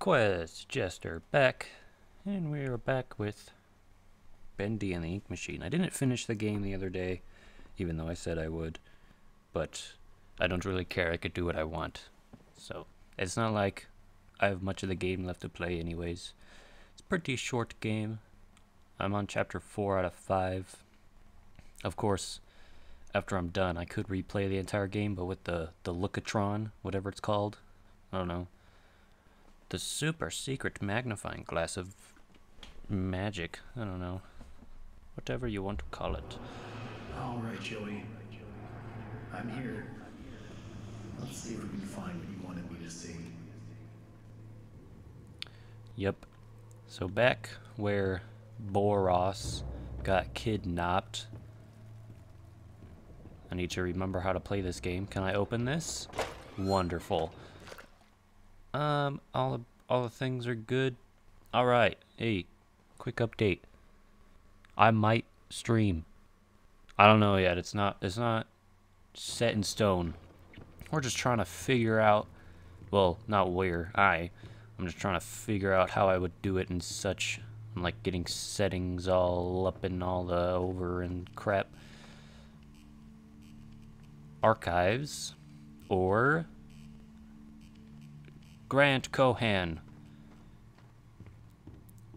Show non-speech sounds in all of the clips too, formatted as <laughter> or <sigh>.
Quest Jester back, and we are back with Bendy and the Ink Machine. I didn't finish the game the other day, even though I said I would, but I don't really care. I could do what I want. So it's not like I have much of the game left to play, anyways. It's a pretty short game. I'm on chapter 4 out of 5. Of course, after I'm done, I could replay the entire game, but with the, the Lookatron, whatever it's called. I don't know the super secret magnifying glass of magic. I don't know. Whatever you want to call it. All right, Joey. I'm here. Let's see if we can find what you wanted me to see. Yep. So back where Boris got kidnapped. I need to remember how to play this game. Can I open this? Wonderful. Um, all the, all the things are good. All right. Hey, quick update. I might stream. I don't know yet. It's not it's not set in stone. We're just trying to figure out well, not where. I I'm just trying to figure out how I would do it and such. I'm like getting settings all up and all the over and crap. Archives or Grant Cohen.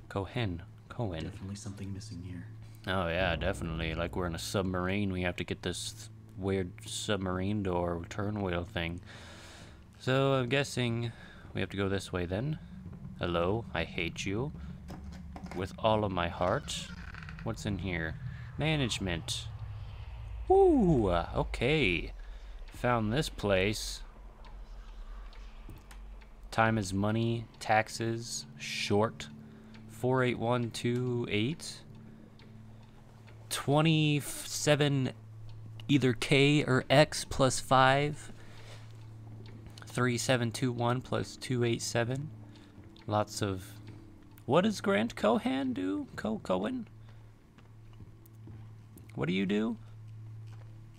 Cohen. Cohen. Definitely something missing here. Oh yeah, definitely. Like we're in a submarine, we have to get this weird submarine door turn wheel thing. So I'm guessing we have to go this way then. Hello, I hate you. With all of my heart. What's in here? Management. Ooh, okay. Found this place. Time is money, taxes, short, 48128. 27 either K or X plus 5. 3721 plus 287. Lots of. What does Grant Cohan do? Co Cohen? What do you do?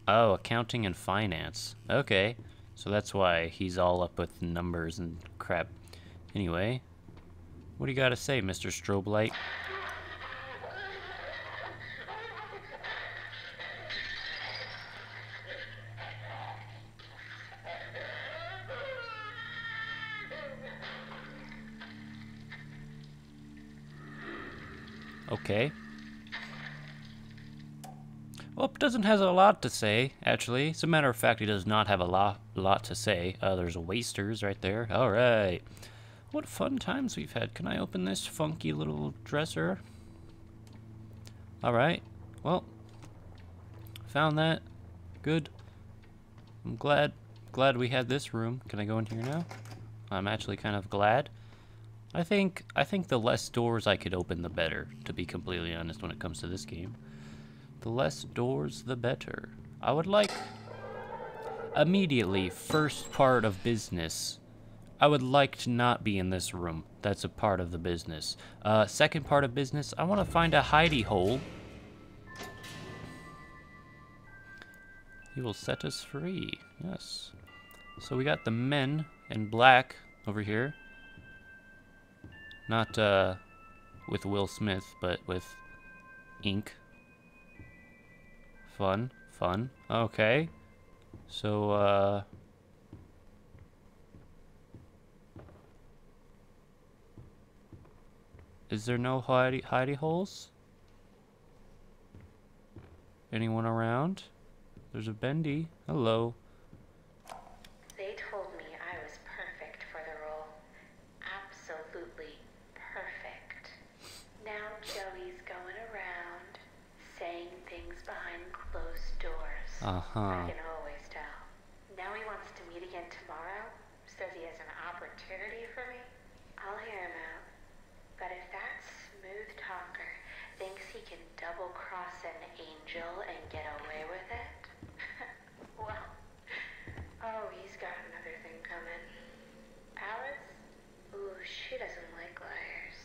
Oh, accounting and finance. Okay. So that's why he's all up with numbers and crap. Anyway, what do you got to say, Mr. Strobe Light? Okay. Well, doesn't has a lot to say, actually. As a matter of fact, he does not have a lot, lot to say. Uh, there's wasters right there. All right. What fun times we've had. Can I open this funky little dresser? All right. Well, found that. Good. I'm glad glad we had this room. Can I go in here now? I'm actually kind of glad. I think I think the less doors I could open, the better. To be completely honest, when it comes to this game. The less doors, the better. I would like immediately, first part of business. I would like to not be in this room. That's a part of the business. Uh, second part of business, I want to find a hidey hole. He will set us free. Yes. So we got the men in black over here. Not uh, with Will Smith, but with ink. Fun, fun. Okay. So, uh... Is there no hidey, hidey holes? Anyone around? There's a bendy. Hello. They told me I was perfect for the role. Absolutely perfect. Now Joey's going around saying things behind closed doors. Uh-huh. I can always tell. Now he wants to meet again tomorrow. Says he has an opportunity for me. I'll hear him out. But if that smooth talker thinks he can double cross an angel and get away with it, <laughs> well, oh, he's got another thing coming. Alice? Ooh, she doesn't like liars.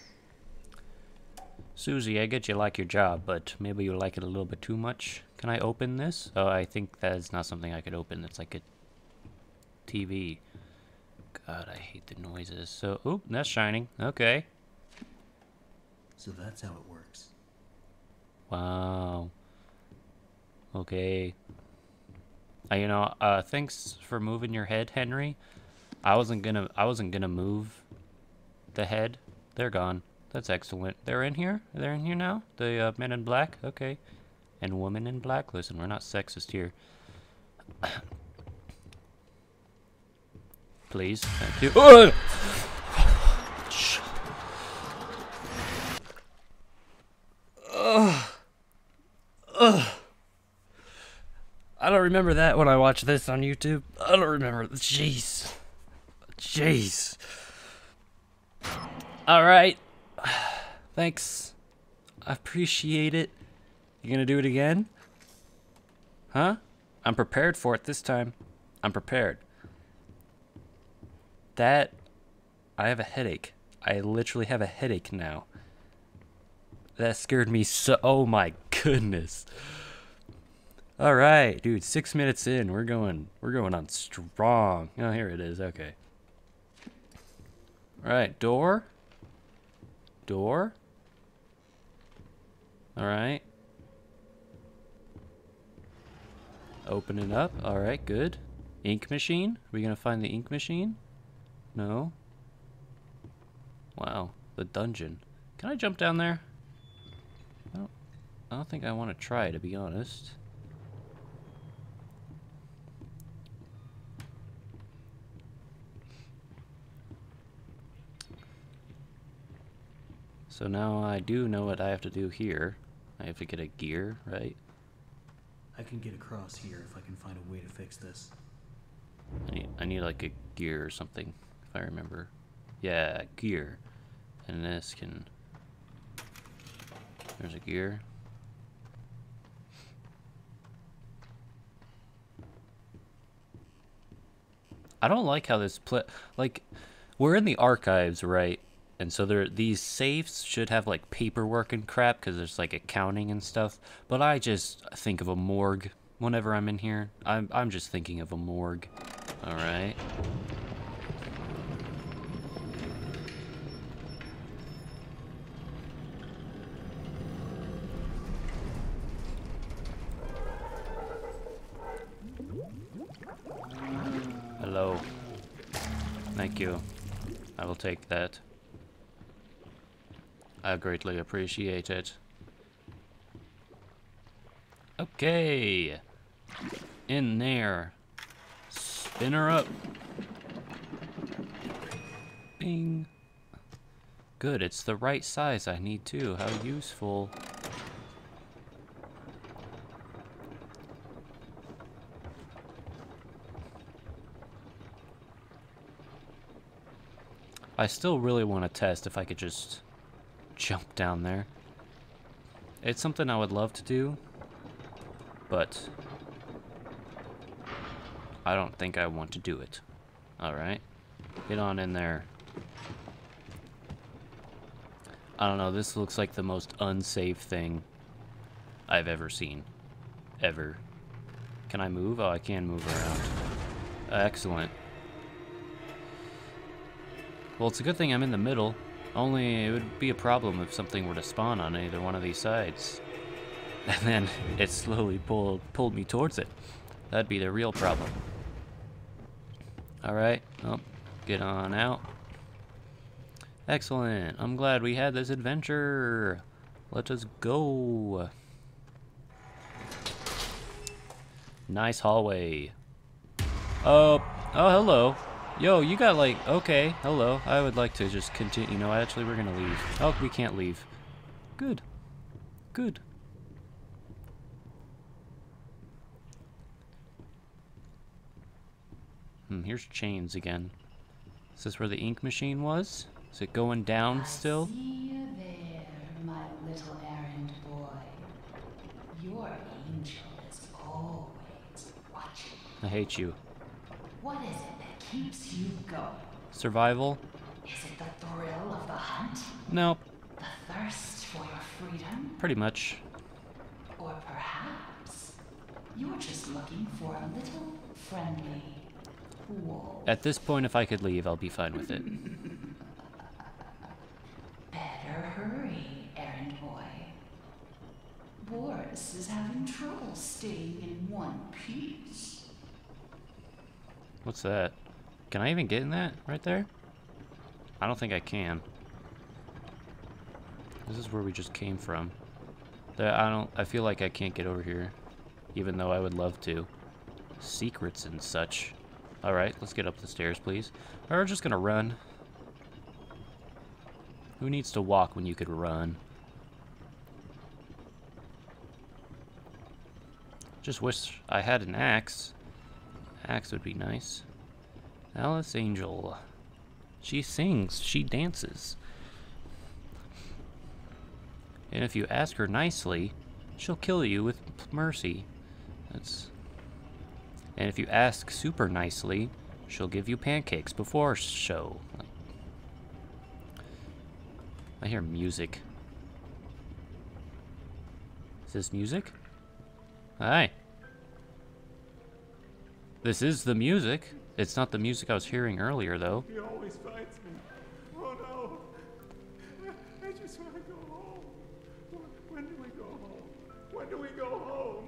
Susie, I get you like your job, but maybe you like it a little bit too much. Can I open this? Oh, I think that is not something I could open. It's like a TV. God, I hate the noises. So, oop, that's shining. Okay. So that's how it works. Wow. Okay. Uh, you know, uh, thanks for moving your head, Henry. I wasn't gonna, I wasn't gonna move the head. They're gone. That's excellent. They're in here? They're in here now? The uh, men in black? Okay. And women in black? Listen, we're not sexist here. <coughs> Please. Thank you. Ugh! I don't remember that when I watched this on YouTube. I don't remember. Jeez. Jeez. All right. <sighs> Thanks. I appreciate it. You gonna do it again? Huh? I'm prepared for it this time. I'm prepared. That. I have a headache. I literally have a headache now. That scared me so. Oh my goodness. All right, dude. Six minutes in, we're going. We're going on strong. Oh, here it is. Okay. All right, door. Door. All right. Open it up. All right, good. Ink machine. Are we gonna find the ink machine? No. Wow, the dungeon. Can I jump down there? I don't, I don't think I want to try, to be honest. So now I do know what I have to do here. I have to get a gear, right? I can get across here if I can find a way to fix this. I need, I need like a gear or something, if I remember. Yeah, gear. And this can... There's a gear. I don't like how this play... Like, we're in the archives, right? And so there, these safes should have like paperwork and crap because there's like accounting and stuff. But I just think of a morgue whenever I'm in here. I'm, I'm just thinking of a morgue. All right. Hello. Thank you. I will take that. I greatly appreciate it. Okay. In there. Spin her up. Bing. Good, it's the right size I need too. How useful. I still really want to test if I could just jump down there. It's something I would love to do, but I don't think I want to do it. Alright, get on in there. I don't know, this looks like the most unsafe thing I've ever seen. Ever. Can I move? Oh, I can move around. Excellent. Well, it's a good thing I'm in the middle. Only it would be a problem if something were to spawn on either one of these sides. <laughs> And then it slowly pulled pulled me towards it. That'd be the real problem. Alright, oh, get on out. Excellent. I'm glad we had this adventure. Let us go. Nice hallway. Oh, oh, hello. Yo, you got like, okay, hello. I would like to just continue. You know, actually, we're going to leave. Oh, we can't leave. Good. Good. Hmm, here's chains again. Is this where the ink machine was? Is it going down still? See you there, my little errand boy. Your angel is always watching. I hate you. What is it that keeps you going? Survival? Is it the thrill of the hunt? Nope. The thirst for your freedom? Pretty much. Or perhaps you're just looking for a little friendly pool. At this point, if I could leave, I'll be fine with it. <laughs> Better hurry, errand boy. Boris is having trouble staying in one piece. What's that? Can I even get in that right there? I don't think I can. This is where we just came from. I don't. I feel like I can't get over here, even though I would love to. Secrets and such. All right, let's get up the stairs, please. Or we're just gonna run. Who needs to walk when you could run? Just wish I had an axe. Axe would be nice. Alice Angel. She sings, she dances. And if you ask her nicely, she'll kill you with mercy. That's. And if you ask super nicely, she'll give you pancakes before show. I hear music. Is this music? Hi. This is the music. It's not the music I was hearing earlier, though. He always fights me. Oh no. I just want to go home. When- do we go home? When do we go home?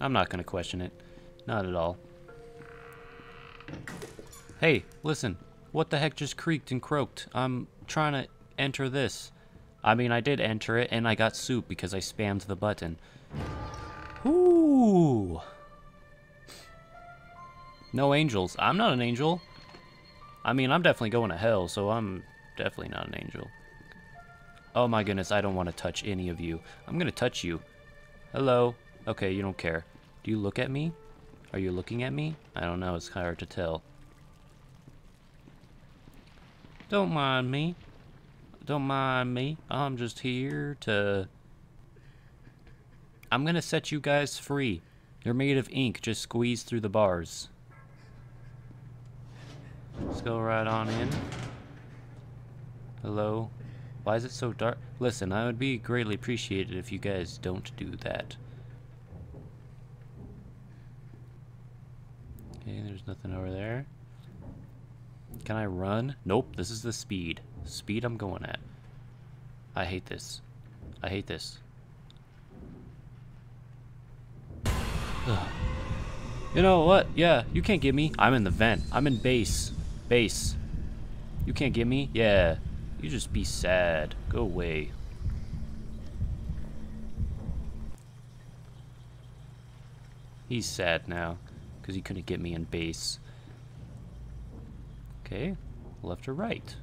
I'm not gonna question it. Not at all. Hey, listen. What the heck just creaked and croaked? I'm trying to enter this. I mean, I did enter it, and I got soup because I spammed the button. No angels. I'm not an angel. I mean, I'm definitely going to hell, so I'm definitely not an angel. Oh my goodness, I don't want to touch any of you. I'm gonna touch you. Hello. Okay, you don't care. Do you look at me? Are you looking at me? I don't know, it's hard to tell. Don't mind me. Don't mind me. I'm just here to... I'm gonna set you guys free. You're made of ink, just squeeze through the bars. Let's go right on in. Hello? Why is it so dark? Listen, I would be greatly appreciated if you guys don't do that. Okay, there's nothing over there. Can I run? Nope, this is the speed. Speed I'm going at. I hate this. I hate this. You know what? Yeah, you can't get me. I'm in the vent. I'm in base. Base. You can't get me? Yeah. You just be sad. Go away. He's sad now because he couldn't get me in base. Okay, left or right.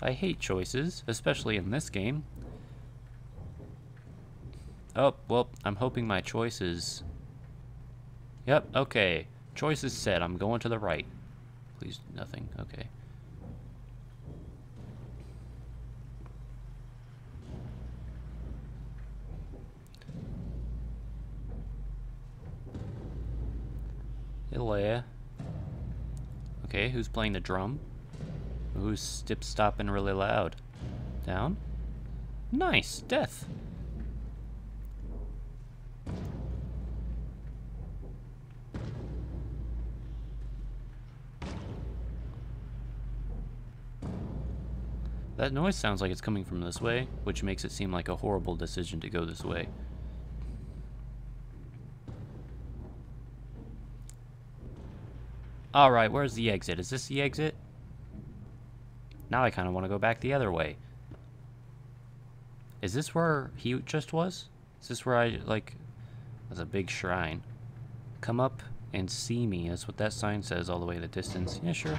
I hate choices, especially in this game. Oh, well, I'm hoping my choice is... Yep, okay. Choice is set. I'm going to the right. Please, nothing. Okay. Leia. Okay, who's playing the drum? Who's stip stopping really loud? Down? Nice, death. That noise sounds like it's coming from this way, which makes it seem like a horrible decision to go this way. Alright, where's the exit? Is this the exit? Now I kind of want to go back the other way. Is this where he just was? Is this where I, like... There's a big shrine. Come up and see me. That's what that sign says all the way in the distance. Yeah, sure.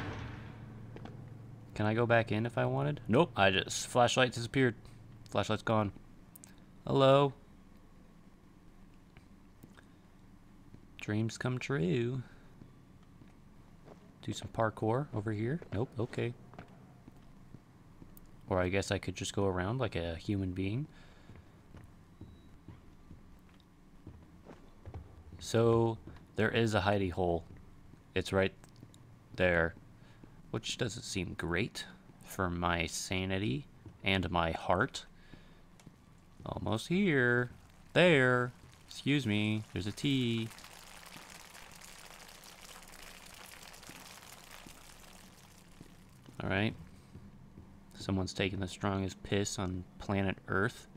Can I go back in if I wanted? Nope, I just... Flashlight disappeared. Flashlight's gone. Hello? Dreams come true. Do some parkour over here. Nope, okay. Or I guess I could just go around like a human being. So, there is a hidey hole. It's right there. Which doesn't seem great for my sanity and my heart. Almost here. There. Excuse me, there's a T. Alright. Someone's taking the strongest piss on planet Earth.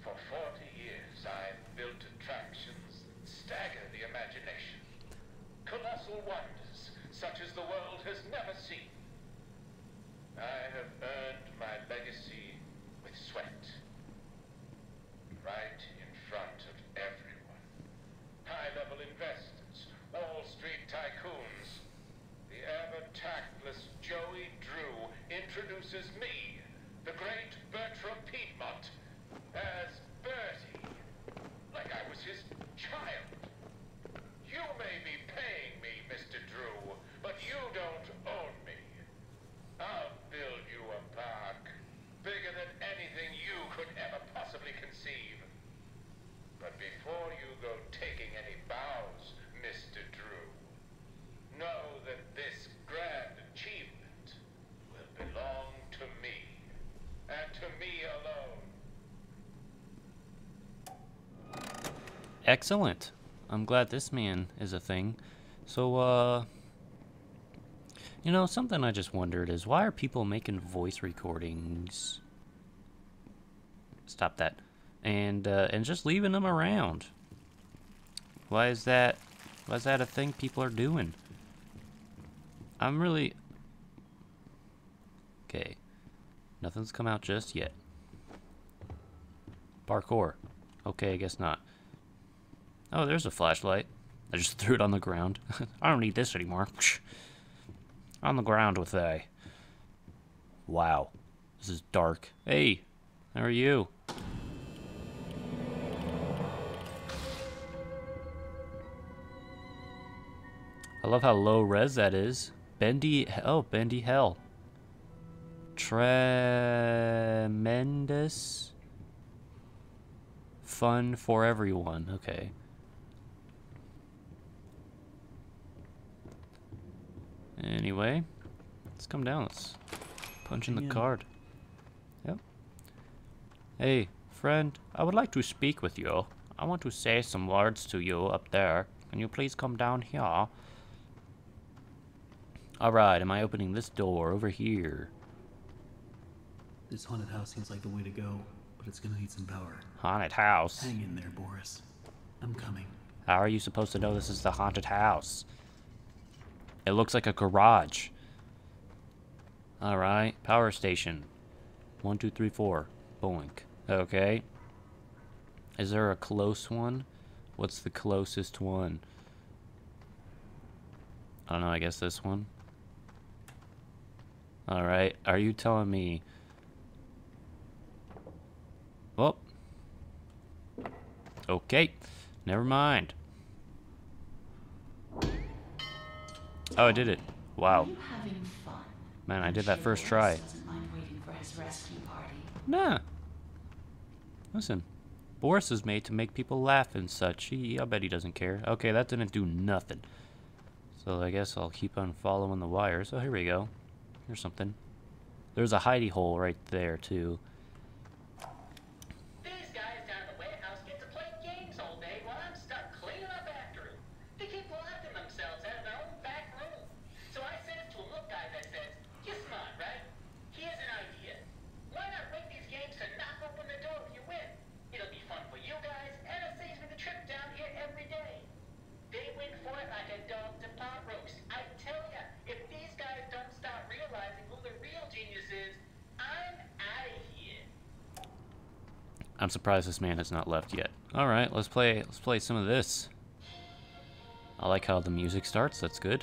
For 40 years, I've built attractions that stagger the imagination. Colossal wonders, such as the world has never seen. I have earned my legacy with sweat. Right in front of everyone. High-level investors, Wall Street tycoons. The ever-tactless Joey Drew introduces me, the great Bertrum Piedmont, as Bertie. Like I was his child. You may be paying me, Mr. Drew, but you don't own me. I'll build you a park bigger than anything you could ever possibly conceive. But before you go taking any bows, Mr. Drew, know that this grand achievement will belong to me, and to me alone. Excellent. I'm glad this man is a thing. So, uh. You know, something I just wondered is why are people making voice recordings? Stop that. And, uh, and just leaving them around. Why is that? Why is that a thing people are doing? I'm really. Okay. Nothing's come out just yet. Parkour. Okay, I guess not. Oh, there's a flashlight. I just <laughs> threw it on the ground. <laughs> I don't need this anymore. <sniffs> on the ground with a. Wow. This is dark. Hey, how are you? I love how low res that is. Bendy, oh, bendy hell. Tremendous fun for everyone. Okay. Anyway, let's come down. Let's punch in the Yeah. card. Yep. Hey, friend, I would like to speak with you. I want to say some words to you up there. Can you please come down here? Alright, am I opening this door over here? This haunted house seems like the way to go, but it's gonna need some power. Haunted house. Hang in there, Boris. I'm coming. How are you supposed to know this is the haunted house? It looks like a garage. Alright, power station. One, two, three, four. Boink. Okay. Is there a close one? What's the closest one? I don't know, I guess this one. Alright, are you telling me... Well... Okay, never mind. Oh, I did it. Wow. Are you having fun? Man, I did that first try. doesn't mind waiting for his rescue party. Nah. Listen, Boris is made to make people laugh and such. He, I bet he doesn't care. Okay, that didn't do nothing. So I guess I'll keep on following the wires. Oh, here we go. Here's something. There's a hidey hole right there, too. This man has not left yet. All right, let's play. Let's play some of this. I like how the music starts. That's good.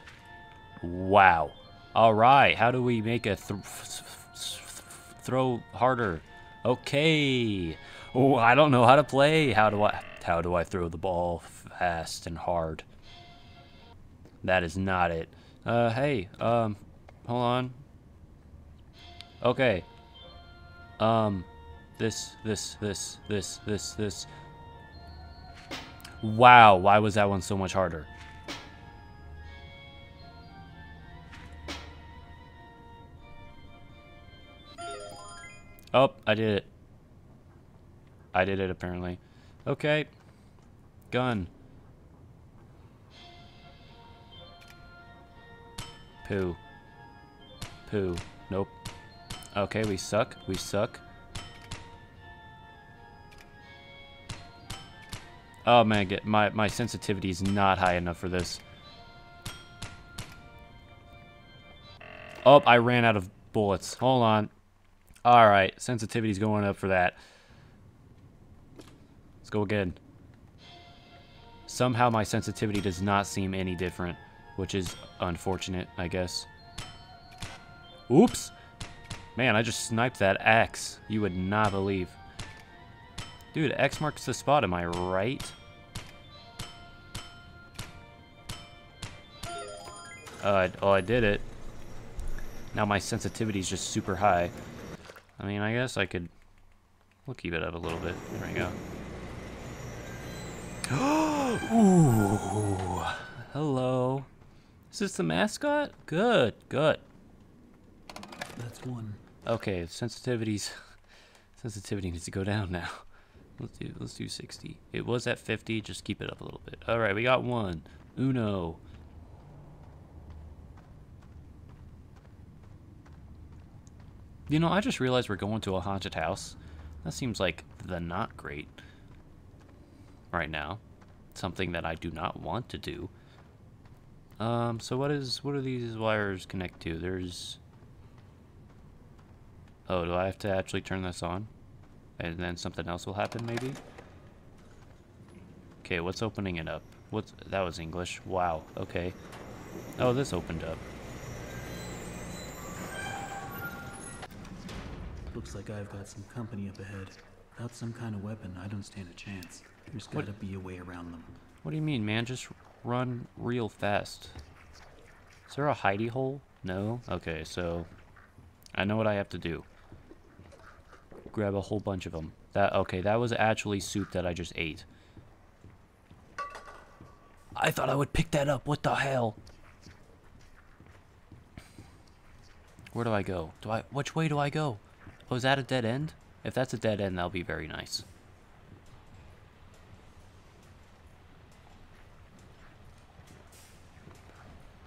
Wow. All right. How do we make a th throw harder? Okay. Oh, I don't know how to play. How do I? How do I throw the ball fast and hard? That is not it. Uh, hey. Um, hold on. Okay. Um this, this, this, this, this, this. Wow, why was that one so much harder? Oh, I did it. I did it apparently. Okay. Gun. Poo. Poo. Nope. Okay, we suck. We suck. Oh man, get my my sensitivity is not high enough for this. Oh, I ran out of bullets. Hold on. All right, sensitivity's going up for that. Let's go again. Somehow my sensitivity does not seem any different, which is unfortunate, I guess. Oops. Man, I just sniped that axe. You would not believe. Dude, X marks the spot, am I right? Oh, I, oh, I did it. Now my sensitivity is just super high. I mean, I guess I could... We'll keep it up a little bit. There we go. <gasps> Ooh. Hello. Is this the mascot? Good, good. That's one. Okay, sensitivities <laughs> sensitivity needs to go down now. Let's do let's do 60. It was at 50, just keep it up a little bit. All right, we got one. Uno. You know, I just realized we're going to a haunted house. That seems like the not great right now. Something that I do not want to do. Um, so what is what do these wires connect to? There's Oh, do I have to actually turn this on? And then something else will happen, maybe? Okay, what's opening it up? What's that was English. Wow, okay. Oh, this opened up. Looks like I've got some company up ahead. Without some kind of weapon, I don't stand a chance. There's gotta be a way around them. What do you mean, man? Just run real fast. Is there a hidey hole? No? Okay, so I know what I have to do. Grab a whole bunch of them. That okay, that was actually soup that I just ate. I thought I would pick that up. What the hell? Where do I go? Do I which way do I go? Oh, is that a dead end? If that's a dead end, that'll be very nice.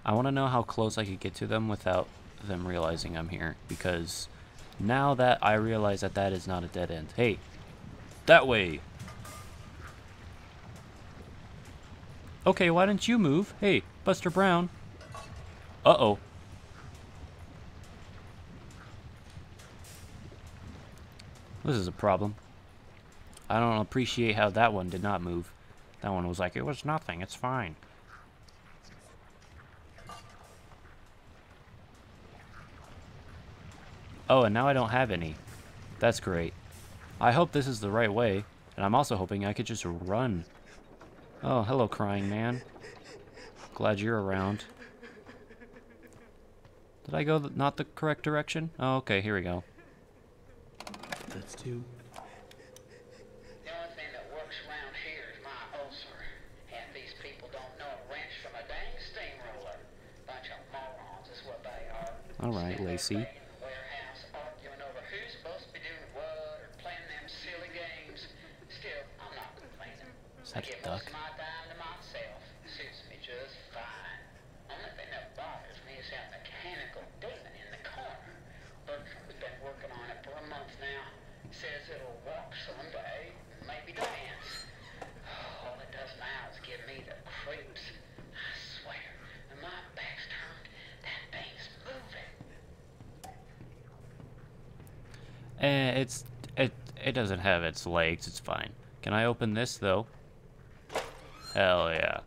I want to know how close I could get to them without them realizing I'm here. Because now that I realize that that is not a dead end. Hey, that way. Okay, why didn't you move? Hey, Buster Brown. Uh-oh. This is a problem. I don't appreciate how that one did not move. That one was like, it was nothing, it's fine. Oh, and now I don't have any. That's great. I hope this is the right way, and I'm also hoping I could just run. Oh, hello, crying man. Glad you're around. Did I go th not the correct direction? Oh, okay, here we go. That's two. The only thing I duck? just moving. Eh, it's it it doesn't have its legs. It's fine. Can I open this though? Hell yeah.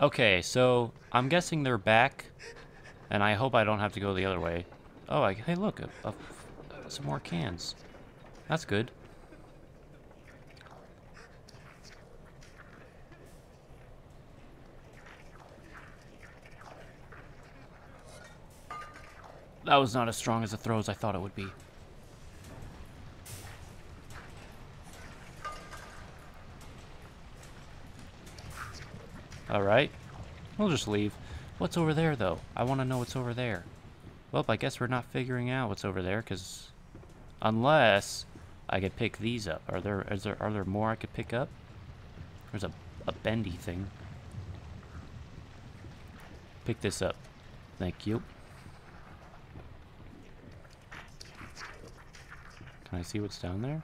Okay, so I'm guessing they're back, and I hope I don't have to go the other way. Oh, I, hey, look, a, a, some more cans. That's good. That was not as strong as a throw as I thought it would be. Alright. We'll just leave. What's over there, though? I want to know what's over there. Well, I guess we're not figuring out what's over there, because Unless I could pick these up. Are there is there are there more I could pick up? There's a a bendy thing. Pick this up. Thank you. Can I see what's down there?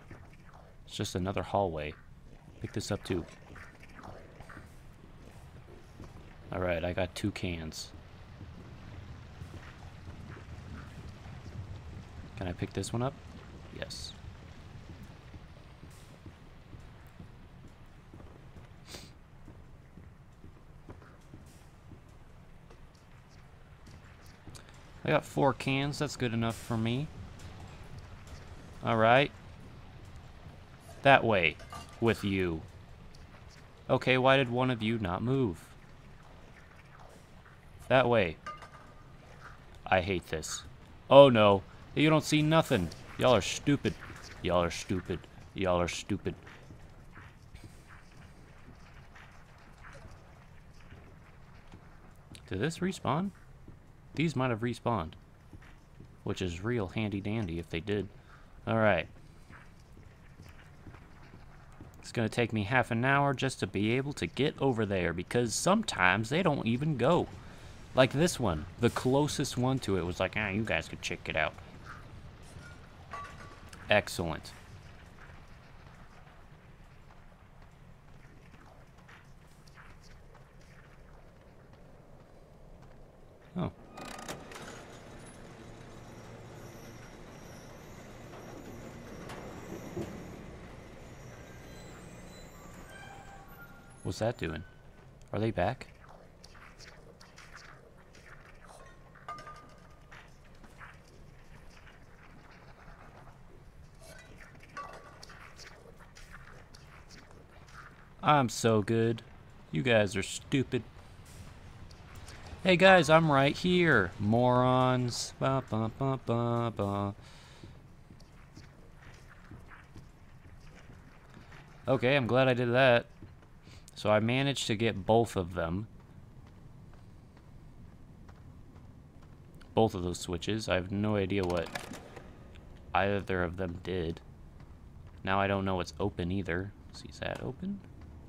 It's just another hallway. Pick this up too. Alright, I got two cans. Can I pick this one up? Yes. I got four cans. That's good enough for me. Alright. That way. With you. Okay, why did one of you not move? That way. I hate this. Oh no. You don't see nothing. Y'all are stupid. Y'all are stupid. Y'all are stupid. Did this respawn? These might have respawned. Which is real handy dandy if they did. Alright. It's going to take me half an hour just to be able to get over there because sometimes they don't even go. Like this one. The closest one to it was like, ah, you guys could check it out. Excellent. Oh. What's that doing? Are they back? I'm so good. You guys are stupid. Hey guys, I'm right here. Morons. Ba, ba, ba, ba, ba. Okay, I'm glad I did that. So I managed to get both of them. Both of those switches. I have no idea what either of them did. Now I don't know what's open either. See, is that open?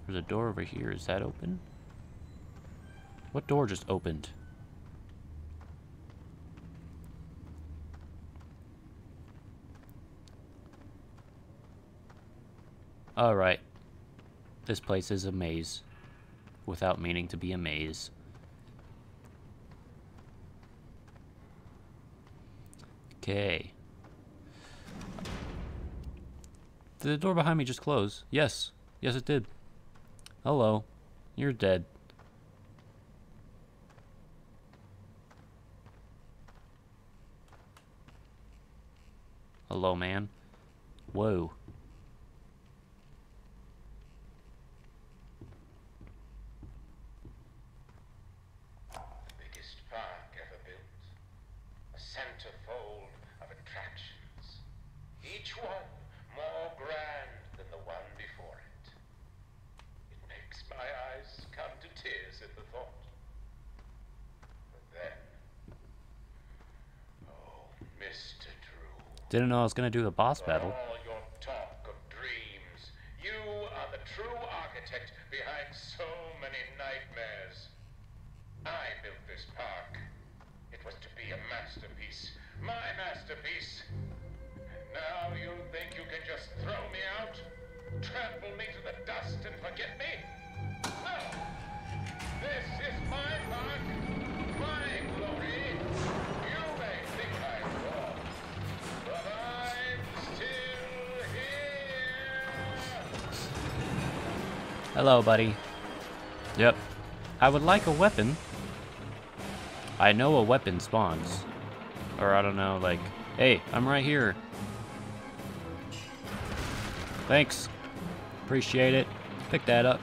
There's a door over here. Is that open? What door just opened? Alright. This place is a maze. Without meaning to be a maze. Okay. Did the door behind me just close? Yes. Yes, it did. Hello. You're dead. Hello, man. Whoa. The biggest park ever built. A centerfold of attractions. Each one more grand than the one before it. It makes my eyes come to tears at the thought. But then. Oh, Mr. Drew. Didn't know I was gonna do the boss battle. Buddy. Yep. I would like a weapon. I know a weapon spawns. Or I don't know, like, hey, I'm right here. Thanks. Appreciate it. Pick that up.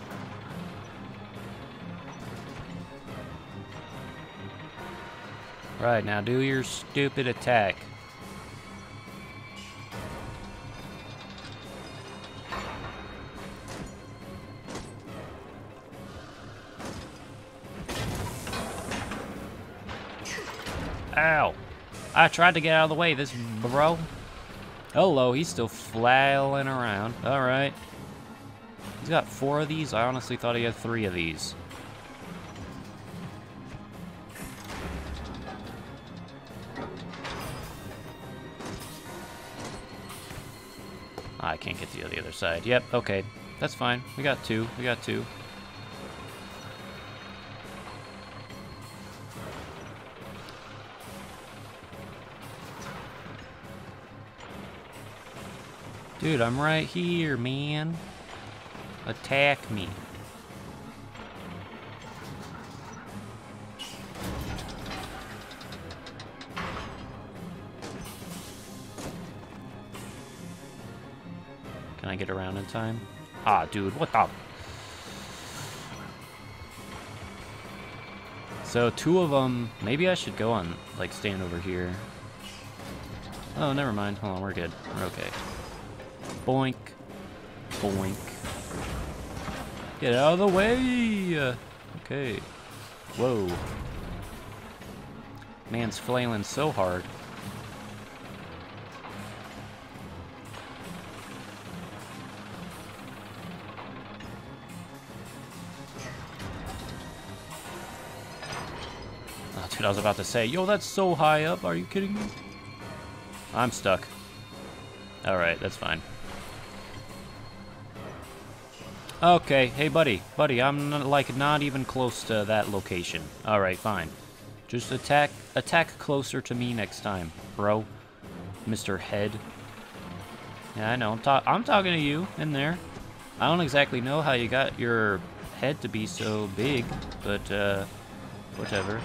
Right, now do your stupid attack. Ow. I tried to get out of the way, this bro. Hello, he's still flailing around. Alright. He's got four of these? I honestly thought he had three of these. I can't get to the other side. Yep, okay. That's fine. We got two. We got two. Dude, I'm right here, man. Attack me. Can I get around in time? Ah, dude, what the... So, two of them... Maybe I should go on, like, stand over here. Oh, never mind. Hold on, we're good. We're okay. Boink. Boink. Get out of the way! Okay. Whoa. Man's flailing so hard. Oh, dude, I was about to say, yo, that's so high up. Are you kidding me? I'm stuck. Alright, that's fine. Okay, hey buddy, buddy, I'm not, like not even close to that location. All right, fine. Just attack, attack closer to me next time, bro. Mr. Head. Yeah, I know. I'm talk, I'm talking to you in there. I don't exactly know how you got your head to be so big, but uh, whatever.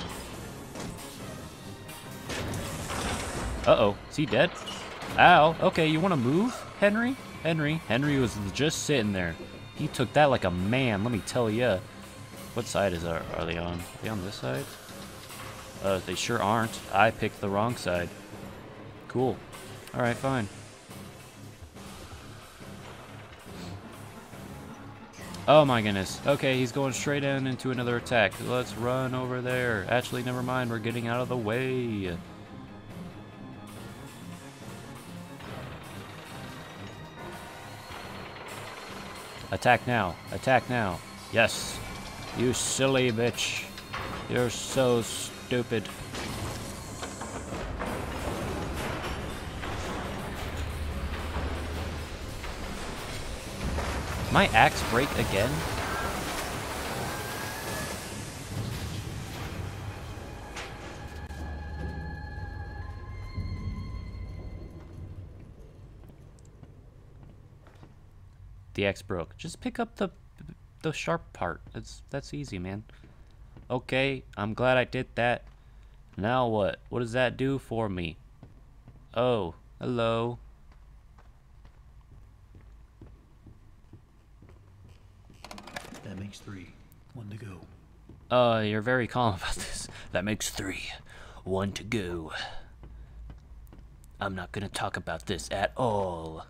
Uh oh, is he dead? Ow. Okay, you want to move, Henry? Henry, Henry was just sitting there. He took that like a man, let me tell ya. What side is are, are they on? Are they on this side? Uh, they sure aren't. I picked the wrong side. Cool. Alright, fine. Oh my goodness. Okay, he's going straight in into another attack. Let's run over there. Actually, never mind. We're getting out of the way. Attack now. Attack now. Yes. You silly bitch. You're so stupid. My axe break again? The axe broke. Just pick up the the sharp part. That's that's easy, man. Okay, I'm glad I did that. Now what? What does that do for me? Oh, hello. That makes three. One to go. Uh, you're very calm about this. That makes three. One to go. I'm not gonna talk about this at all.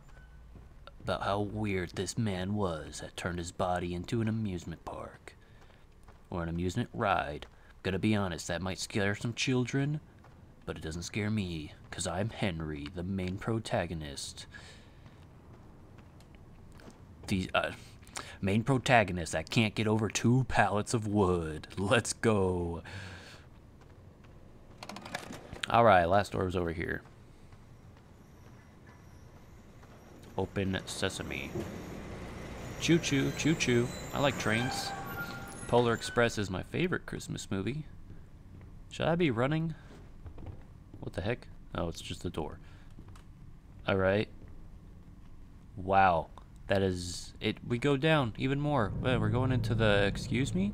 About how weird this man was that turned his body into an amusement park. Or an amusement ride. Gonna be honest, that might scare some children, but it doesn't scare me, because I'm Henry, the main protagonist. The, uh, main protagonist that can't get over two pallets of wood. Let's go. Alright, last door is over here. Open sesame. Choo choo, choo choo. I like trains. Polar Express is my favorite Christmas movie. Should I be running? What the heck? Oh, it's just a door. Alright. Wow. That is it. We go down even more. We're going into the. Excuse me.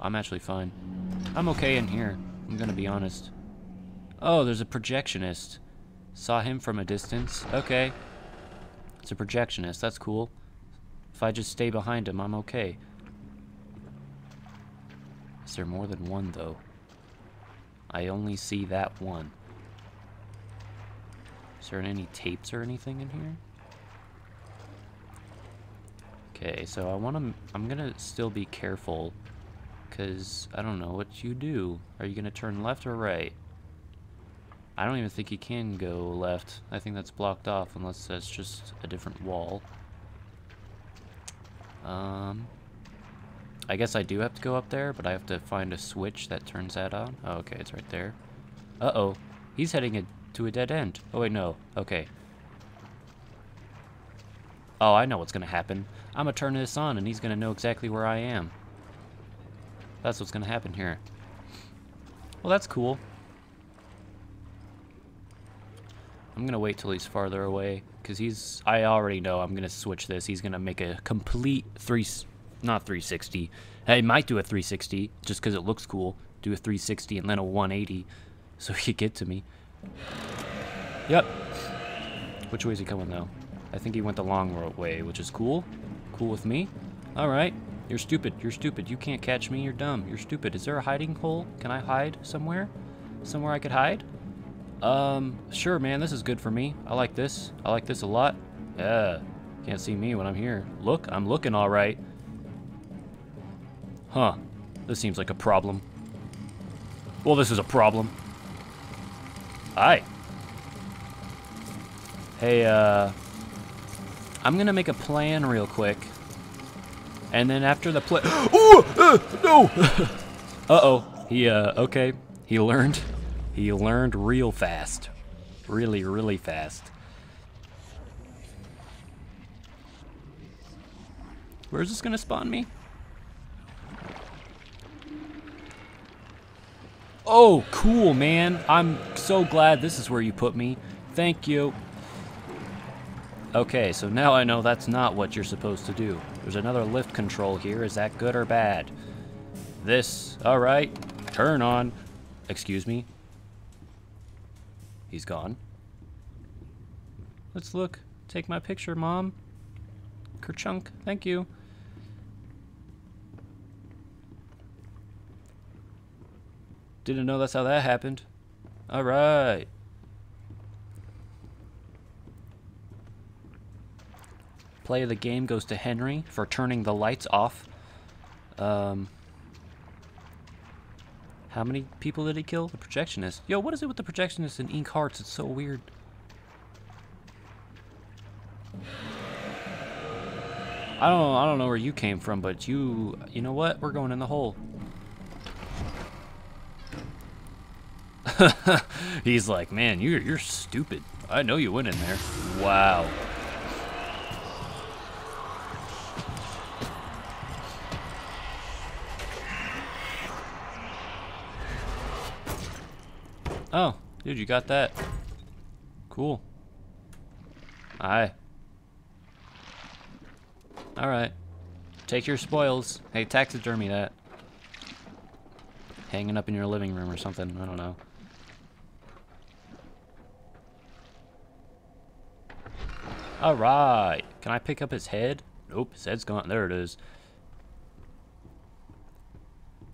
I'm actually fine. I'm okay in here. I'm gonna be honest. Oh, there's a projectionist. Saw him from a distance. Okay. It's a projectionist. That's cool. If I just stay behind him, I'm okay. Is there more than one, though? I only see that one. Is there any tapes or anything in here? Okay, so I want to... I'm going to still be careful. Because I don't know what you do. Are you going to turn left or right? I don't even think he can go left. I think that's blocked off unless that's just a different wall. Um, I guess I do have to go up there, but I have to find a switch that turns that on. Oh, okay, it's right there. Uh-oh. He's heading a, to a dead end. Oh, wait, no. Okay. Oh, I know what's going to happen. I'm going to turn this on, and he's going to know exactly where I am. That's what's going to happen here. Well, that's cool. I'm going to wait till he's farther away, because he's... I already know I'm going to switch this. He's going to make a complete three... Not 360. He might do a 360, just because it looks cool. Do a 360 and then a 180, so he could get to me. Yep. Which way is he coming, though? I think he went the long way, which is cool. Cool with me. Alright. You're stupid. You're stupid. You can't catch me. You're dumb. You're stupid. Is there a hiding hole? Can I hide somewhere? Somewhere I could hide? Um, sure, man. This is good for me. I like this. I like this a lot. Yeah. Can't see me when I'm here. Look, I'm looking alright. Huh. This seems like a problem. Well, this is a problem. Hi. Hey, uh... I'm gonna make a plan real quick. And then after the play... <gasps> Ooh! Uh, no! <laughs> Uh-oh. He, uh, okay. He learned. He learned real fast. Really, really fast. Where's this gonna spawn me? Oh, cool, man. I'm so glad this is where you put me. Thank you. Okay, so now I know that's not what you're supposed to do. There's another lift control here. Is that good or bad? This, alright. Turn on. Excuse me. He's gone. Let's look. Take my picture, Mom. Kerchunk, thank you. Didn't know that's how that happened. Alright. Play of the game goes to Henry for turning the lights off. Um, how many people did he kill? The projectionist. Yo, what is it with the projectionist and Ink Hearts? It's so weird. I don't know, I don't know where you came from, but you you know what? We're going in the hole. <laughs> He's like, man, you're you're stupid. I know you went in there. Wow. Oh, dude, you got that. Cool. Aye. Alright. Take your spoils. Hey, taxidermy that. Hanging up in your living room or something. I don't know. Alright. Can I pick up his head? Nope, his head's gone. There it is.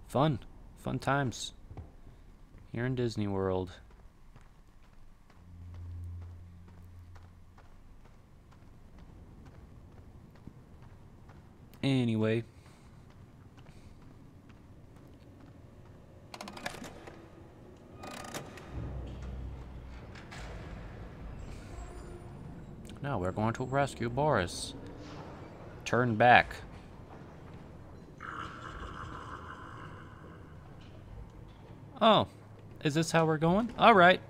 Fun. Fun times. Here in Disney World. Anyway. Now we're going to rescue Boris. Turn back. Oh, is this how we're going? All right.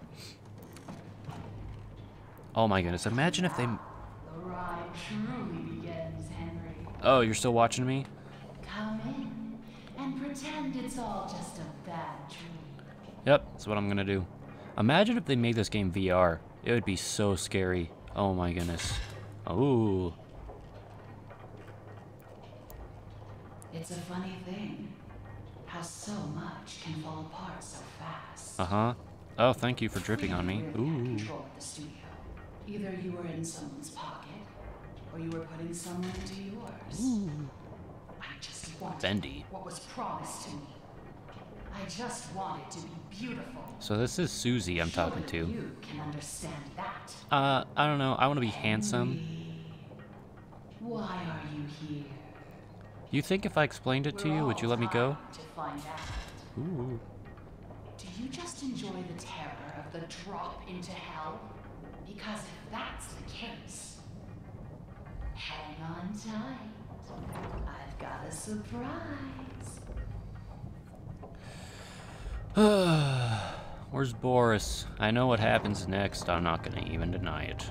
Oh my goodness, imagine if they... The ride truly begins, Henry. Oh, you're still watching me? Come in and pretend it's all just a bad dream. Yep, that's what I'm gonna do. Imagine if they made this game VR. It would be so scary. Oh my goodness. Ooh. It's a funny thing how so much can fall apart so fast. Uh-huh. Oh, thank you for dripping on me. We really had Ooh. control of the studio. Either you were in someone's pocket, or you were putting someone into yours. I just wanted Bendy. what was promised to me. I just wanted to be beautiful. So this is Susie I'm talking to. You can understand that. Uh, I don't know. I want to be handsome. Why are you here? You think if I explained it to you, would you let me go? To find out. Ooh. Do you just enjoy the terror of the drop into hell? Because if that's the case, hang on tight. I've got a surprise. <sighs> Where's Boris? I know what happens next. I'm not gonna even deny it.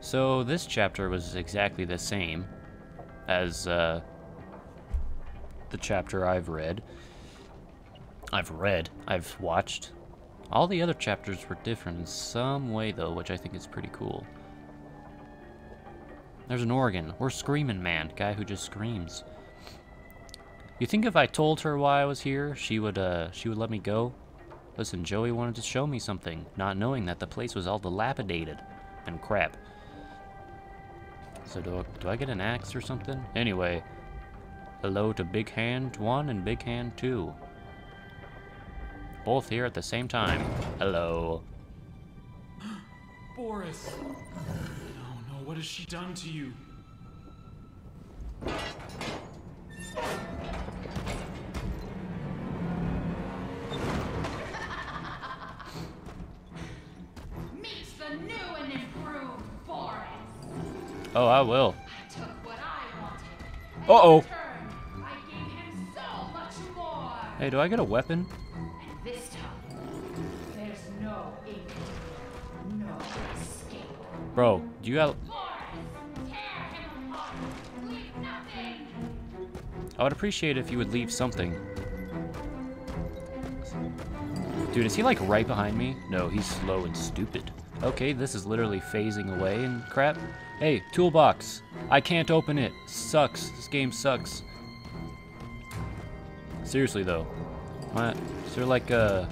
So this chapter was exactly the same as uh, the chapter I've read. I've read, I've watched. All the other chapters were different in some way, though, which I think is pretty cool. There's an organ. We're Screaming Man, guy who just screams. You think if I told her why I was here, she would, uh, she would let me go? Listen, Joey wanted to show me something, not knowing that the place was all dilapidated and crap. So do I, do I get an axe or something? Anyway, hello to Big Hand 1 and Big Hand 2. Both here at the same time. Hello. <gasps> Boris! No, no, what has she done to you? <laughs> Meet the new and improved Boris. Oh, I will. I took what I wanted. Uh-oh. return, I so. Hey, do I get a weapon? Bro, do you have... I would appreciate if you would leave something. Dude, is he like right behind me? No, he's slow and stupid. Okay, this is literally phasing away and crap. Hey, toolbox. I can't open it. Sucks. This game sucks. Seriously though. My, is there like a...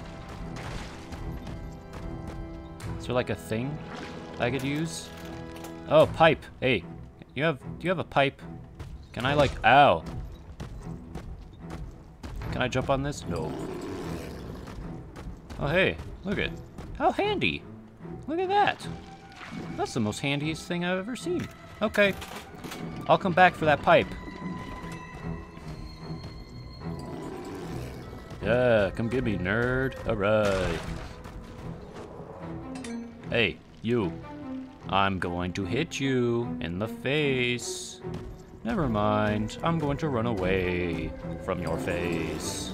Is there like a thing I could use? Oh, pipe. Hey, you have, do you have a pipe? Can I like, ow. Can I jump on this? No. Oh, hey, look at, how handy. Look at that. That's the most handiest thing I've ever seen. Okay, I'll come back for that pipe. Yeah, come get me, nerd. Alright. Hey, you. I'm going to hit you in the face. Never mind, I'm going to run away from your face.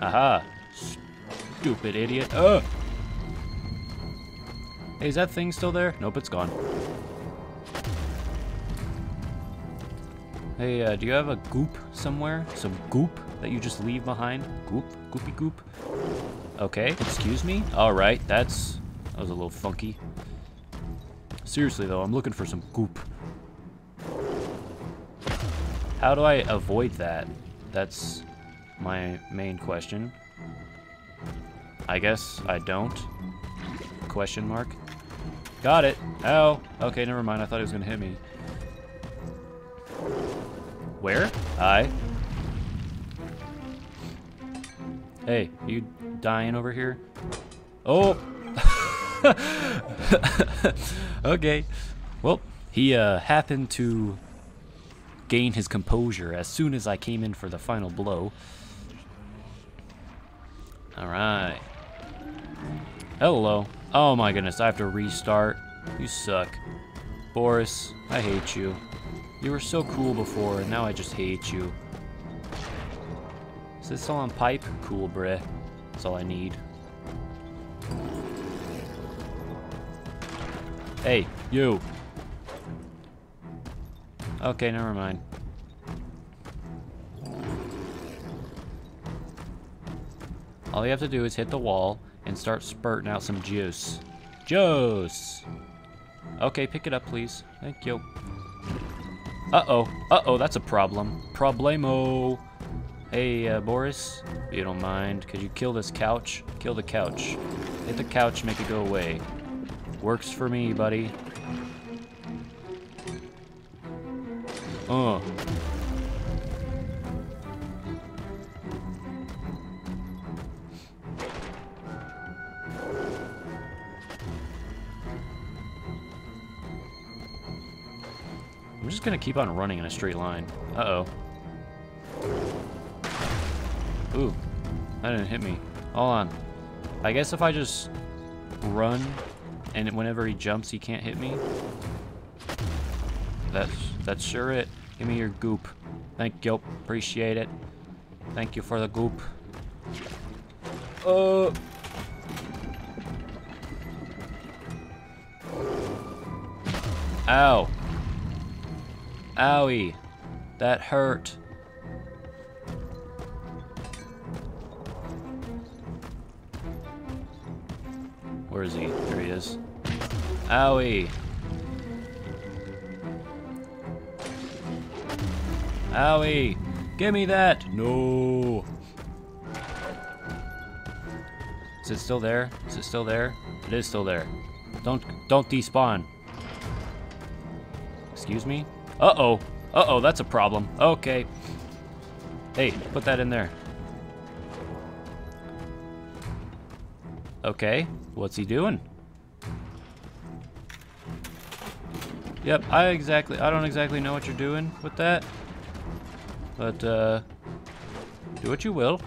Aha! Stupid idiot. Ugh! Hey, is that thing still there? Nope, it's gone. Hey, uh, do you have a goop somewhere? Some goop that you just leave behind? Goop? Goopy goop? Okay, excuse me? Alright, that's... That was a little funky. Seriously though, I'm looking for some goop. How do I avoid that? That's my main question. I guess I don't. Question mark. Got it. Ow. Okay, never mind. I thought he was gonna hit me. Where? I. Hey, you dying over here? Oh. <laughs> okay. Well, he uh, happened to gain his composure as soon as I came in for the final blow. Alright. Hello. Oh my goodness, I have to restart. You suck. Boris, I hate you. You were so cool before, and now I just hate you. Is this all on pipe? Cool, bruh. That's all I need. Hey, you. Okay, never mind. All you have to do is hit the wall and start spurting out some juice. Juice! Okay, pick it up, please. Thank you. Uh-oh. Uh-oh, that's a problem. Problemo. Hey, uh, Boris, if you don't mind, could you kill this couch? Kill the couch. Hit the couch, make it go away. Works for me, buddy. Uh. I'm just gonna keep on running in a straight line. Uh-oh. That didn't hit me. Hold on. I guess if I just run, and whenever he jumps, he can't hit me. That's that's sure it. Give me your goop. Thank you. Appreciate it. Thank you for the goop. Uh. Ow. Owie. That hurt. Owie. Owie. Give me that. No. Is it still there? Is it still there? It is still there. Don't don't despawn. Excuse me? Uh-oh. Uh-oh, that's a problem. Okay. Hey, put that in there. Okay, what's he doing? Yep, I exactly, I don't exactly know what you're doing with that. But, uh, do what you will.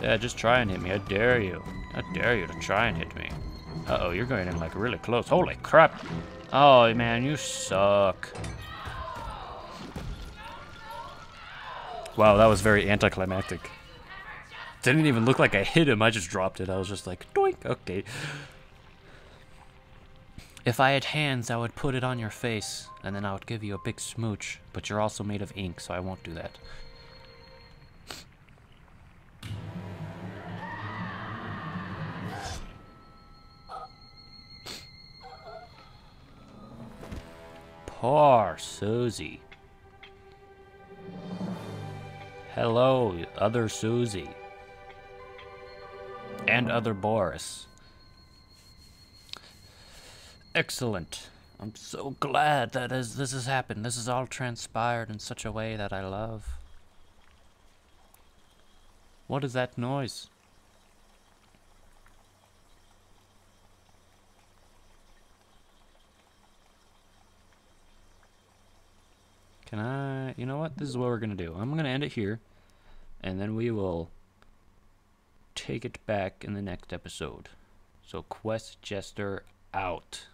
Yeah, just try and hit me. I dare you. I dare you to try and hit me. Uh-oh, you're going in like really close. Holy crap. Oh, man, you suck. Wow, that was very anticlimactic. Didn't even look like I hit him. I just dropped it. I was just like, doink. Okay. If I had hands, I would put it on your face, and then I would give you a big smooch. But you're also made of ink, so I won't do that. Poor Susie. Hello, other Susie. And other Boris. Excellent. I'm so glad that as this has happened. This has all transpired in such a way that I love. What is that noise? Can I... You know what? This is what we're going to do. I'm going to end it here. And then we will take it back in the next episode. So Quest Jester out.